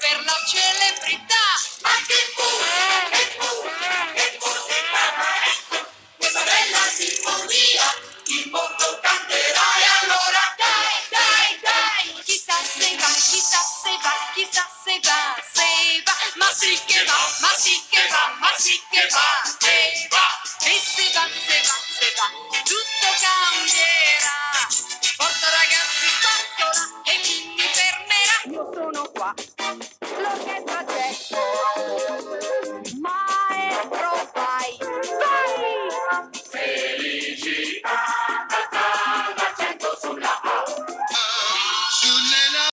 per la celebrità. Ma che pure, che pure, che pure, questa bella sinfonia il mondo canterà e allora dai, dai, dai. Chissà se va, chissà se va, chissà se va, se va, ma sì che va, ma sì che va, ma sì che va, は。